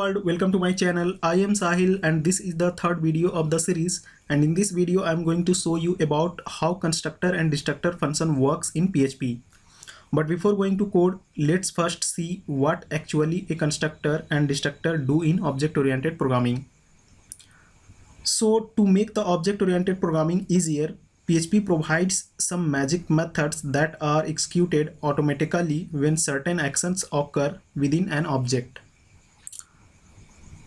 world welcome to my channel. I am sahil and this is the third video of the series. And in this video i'm going to show you about how constructor and destructor function works in php but before going to code let's first see what actually a constructor and destructor do in object oriented programming. So to make the object oriented programming easier PHP provides some magic methods that are executed automatically when certain actions occur within an object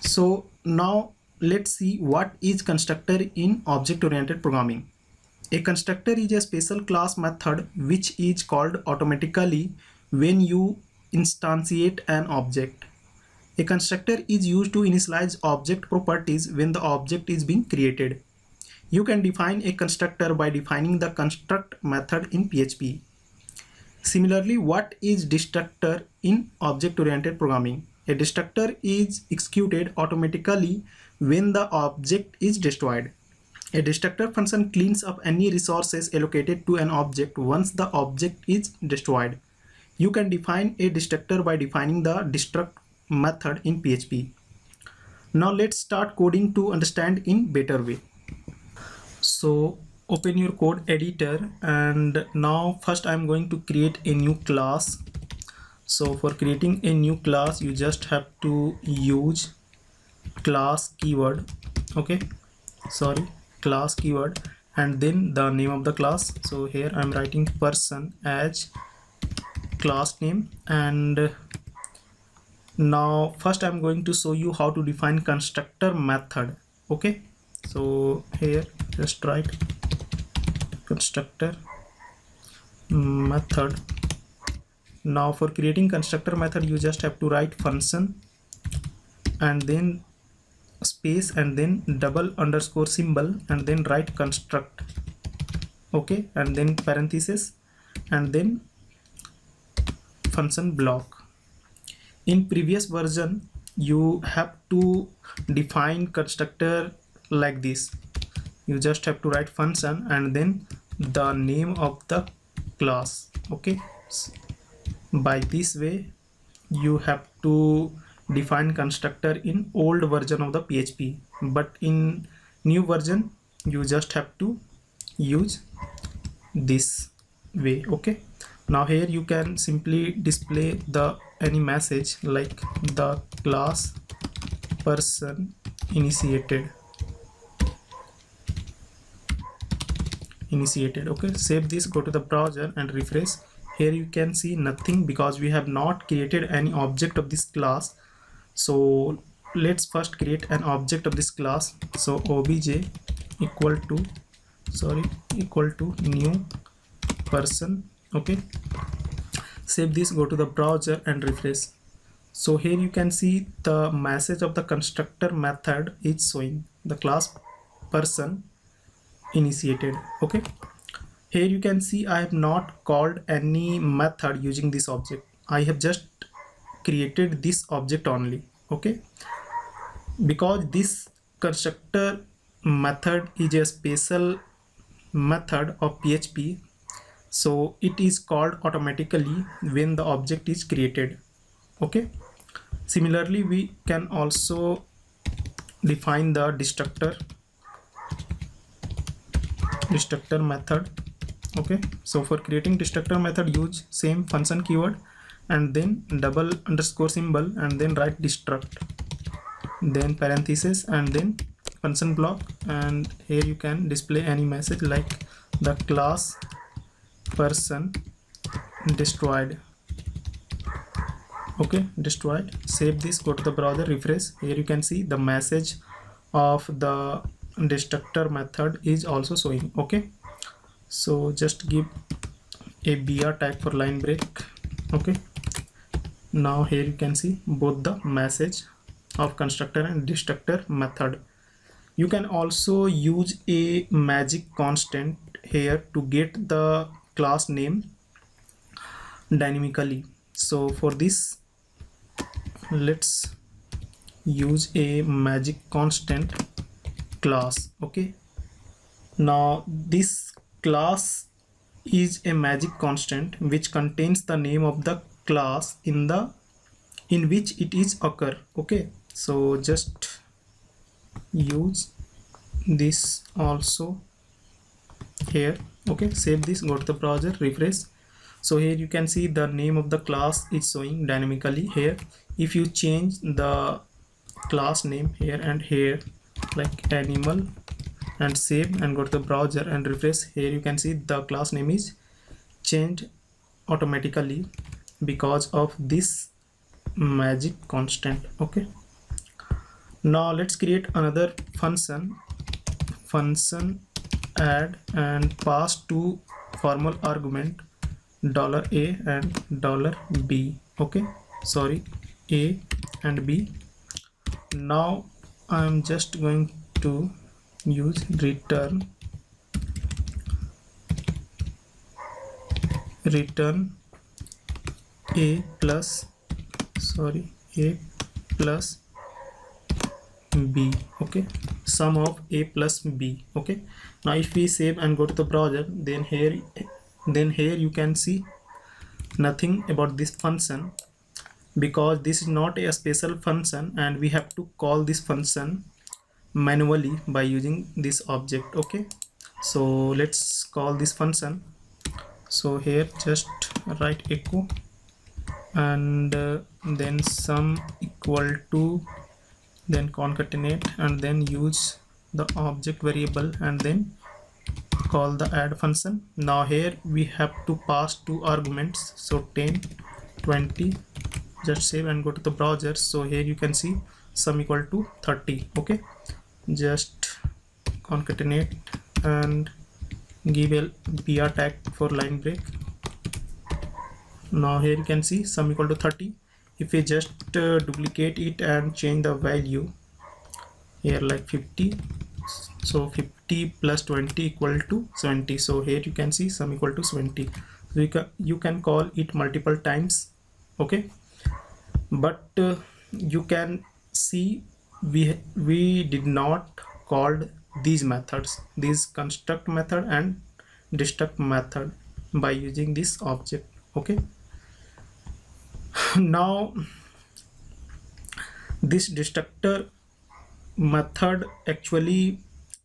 so now let's see what is constructor in object oriented programming. A constructor is a special class method which is called automatically when you instantiate an object. A constructor is used to initialize object properties when the object is being created. You can define a constructor by defining the construct method in php similarly what is destructor in object oriented programming a destructor is executed automatically when the object is destroyed. A destructor function cleans up any resources allocated to an object once the object is destroyed. You can define a destructor by defining the destruct method in PHP. Now let's start coding to understand in better way. So open your code editor and now first I'm going to create a new class so for creating a new class you just have to use class keyword. Okay? Sorry. Class keyword. And then the name of the class. So here i'm writing person as class name. And now first i'm going to show you how to define constructor method. Okay? So here just write constructor method now for creating constructor method you just have to write function and then space and then double underscore symbol and then write construct. Okay? And then parenthesis and then function block. In previous version you have to define constructor like this. You just have to write function and then the name of the class. Okay by this way you have to define constructor in old version of the php but in new version you just have to use this way okay? Now here you can simply display the any message like the class person initiated. Initiated okay? Save this go to the browser and refresh here you can see nothing because we have not created any object of this class. So let's first create an object of this class. So obj equal to sorry equal to new person. Okay. Save this go to the browser and refresh. So here you can see the message of the constructor method is showing. The class person initiated. Okay here you can see I have not called any method using this object. I have just created this object only okay? Because this constructor method is a special method of PHP so it is called automatically when the object is created okay? Similarly we can also define the destructor destructor method okay so for creating destructor method use same function keyword and then double underscore symbol and then write destruct. Then parenthesis and then function block. And here you can display any message like the class person destroyed. Okay destroyed. Save this. Go to the browser refresh. Here you can see the message of the destructor method is also showing. Okay so just give a br tag for line break. Okay. Now here you can see both the message of constructor and destructor method. You can also use a magic constant here to get the class name dynamically. So for this let's use a magic constant class. Okay. Now this class is a magic constant which contains the name of the class in the in which it is occur okay? So just use this also here okay? Save this go to the browser refresh. So here you can see the name of the class is showing dynamically here. If you change the class name here and here like animal and save and go to the browser and refresh. Here you can see the class name is changed automatically because of this magic constant. Okay. Now let's create another function function add and pass two formal argument dollar a and dollar b. Okay. Sorry a and b. Now i'm just going to use return return a plus sorry a plus b okay? Sum of a plus b okay? Now if we save and go to the browser then here then here you can see nothing about this function because this is not a special function and we have to call this function manually by using this object okay? So let's call this function. So here just write echo and uh, then sum equal to then concatenate and then use the object variable and then call the add function. Now here we have to pass two arguments. So 10 20 just save and go to the browser. So here you can see sum equal to 30 okay just concatenate and give a br tag for line break. Now here you can see sum equal to 30 if we just uh, duplicate it and change the value here like 50 so 50 plus 20 equal to 70 so here you can see sum equal to 70 so you can you can call it multiple times okay? But uh, you can see we we did not called these methods this construct method and destruct method by using this object okay? Now this destructor method actually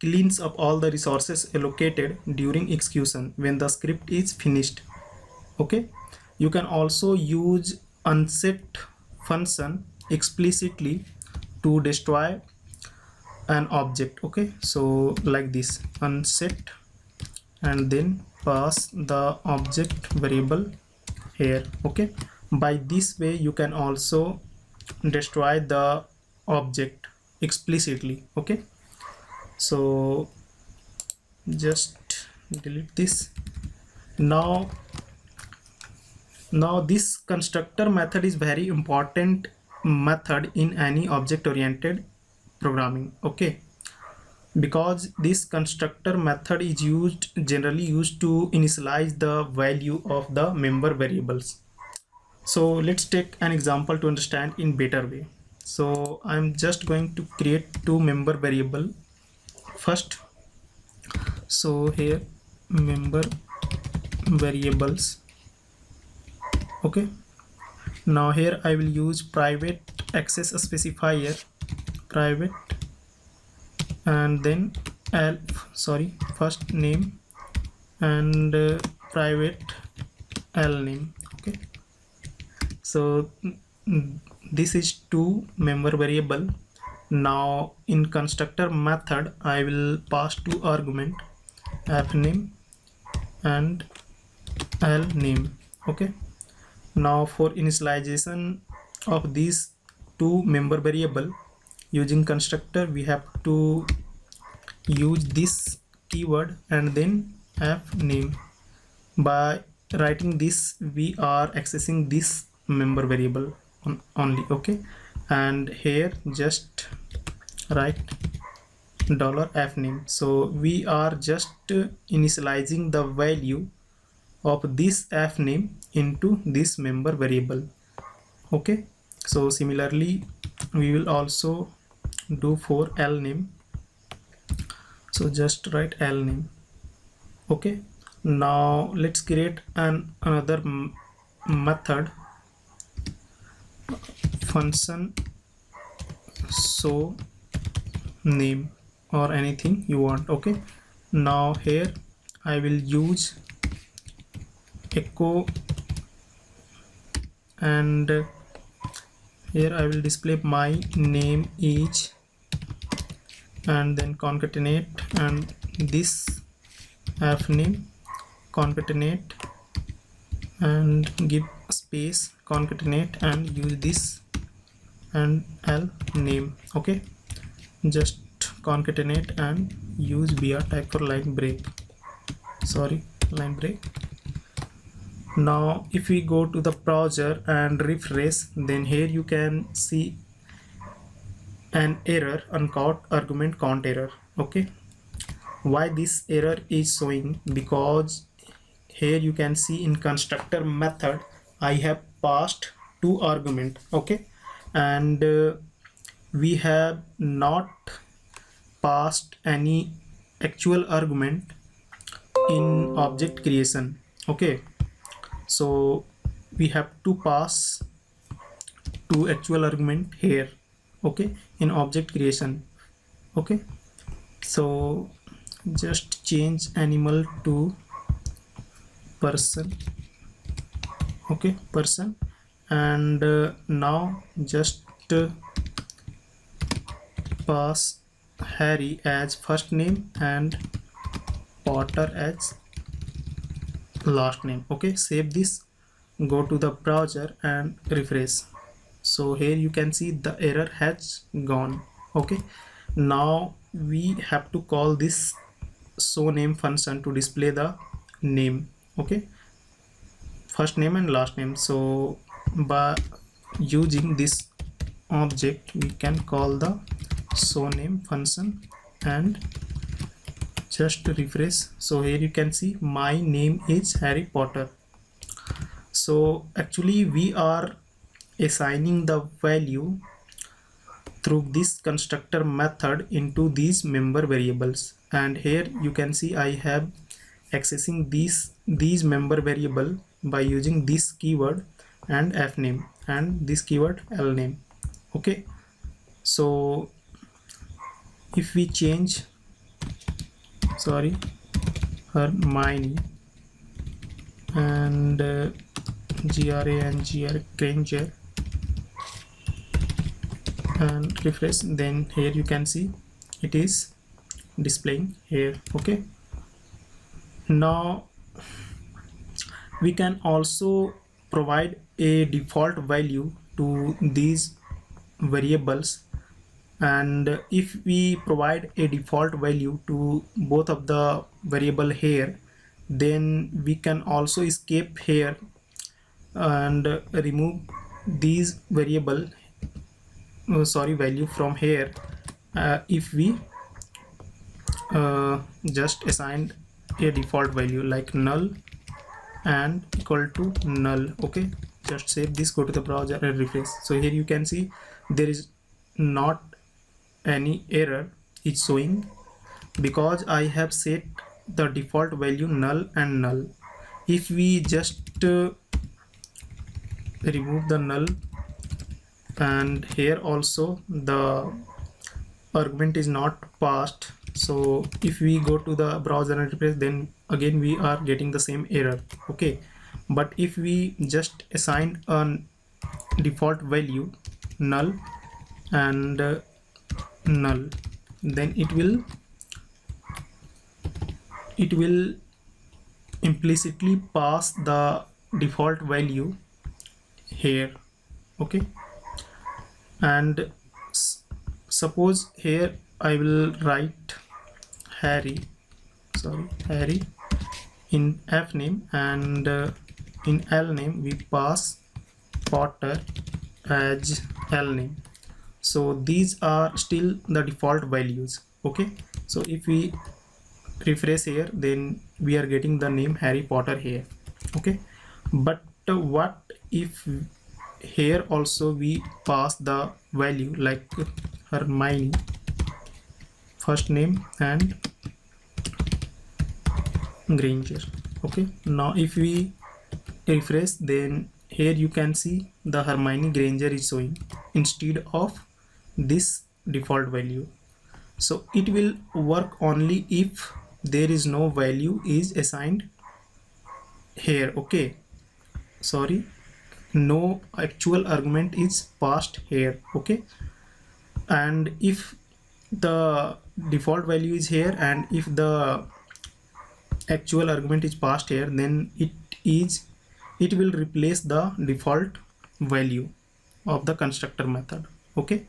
cleans up all the resources allocated during execution when the script is finished okay? You can also use unset function explicitly to destroy an object okay? So like this unset and then pass the object variable here okay? By this way you can also destroy the object explicitly okay? So just delete this. Now now this constructor method is very important method in any object oriented programming okay? Because this constructor method is used generally used to initialize the value of the member variables. So let's take an example to understand in better way. So i'm just going to create two member variable. First so here member variables okay now here I will use private access specifier private and then elf sorry first name and uh, private l name okay? So mm, this is two member variable. Now in constructor method I will pass two argument f name and l name okay now for initialization of these two member variable using constructor we have to use this keyword and then f name. By writing this we are accessing this member variable on, only okay? And here just write dollar f name. So we are just initializing the value of this f name into this member variable. Okay? So similarly we will also do for l name. So just write l name. Okay? Now let's create an another method. Function. So name or anything you want. Okay? Now here I will use echo and here I will display my name is and then concatenate. And this f name concatenate. And give space concatenate. And use this and l name. Okay? Just concatenate and use br type for line break. Sorry line break now if we go to the browser and refresh then here you can see an error uncaught argument count error okay? Why this error is showing? Because here you can see in constructor method I have passed two argument okay? And uh, we have not passed any actual argument in object creation okay so we have to pass to actual argument here okay in object creation okay. So just change animal to person okay person. And uh, now just uh, pass Harry as first name and Potter as last name. Okay save this. Go to the browser and refresh. So here you can see the error has gone. Okay now we have to call this show name function to display the name. Okay first name and last name. So by using this object we can call the show name function and just refresh. So here you can see my name is Harry Potter. So actually we are assigning the value through this constructor method into these member variables. And here you can see I have accessing these these member variable by using this keyword and f name and this keyword l name. Okay? So if we change sorry. Hermione. And uh, GRA and GR Granger. And refresh then here you can see it is displaying here okay? Now we can also provide a default value to these variables and if we provide a default value to both of the variable here then we can also escape here and remove these variable uh, sorry value from here. Uh, if we uh, just assigned a default value like null and equal to null okay? Just save this go to the browser and refresh. So here you can see there is not any error is showing. Because I have set the default value null and null. If we just uh, remove the null and here also the argument is not passed. So if we go to the browser interface then again we are getting the same error okay? But if we just assign a default value null and uh, null. Then it will it will implicitly pass the default value here okay? And suppose here I will write Harry sorry Harry in F name and uh, in L name we pass Potter as L name so these are still the default values. Okay? So if we refresh here then we are getting the name Harry Potter here. Okay? But uh, what if here also we pass the value like Hermione first name and Granger. Okay? Now if we refresh then here you can see the Hermione Granger is showing. Instead of this default value. So it will work only if there is no value is assigned here okay? Sorry. No actual argument is passed here okay? And if the default value is here and if the actual argument is passed here then it is it will replace the default value of the constructor method okay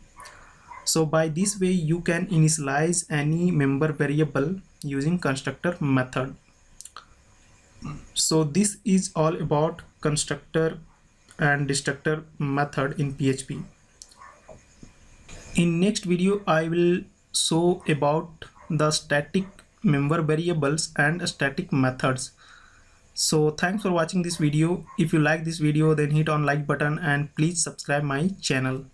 so by this way you can initialize any member variable using constructor method. So this is all about constructor and destructor method in php in next video i will show about the static member variables and static methods. So thanks for watching this video. If you like this video then hit on like button and please subscribe my channel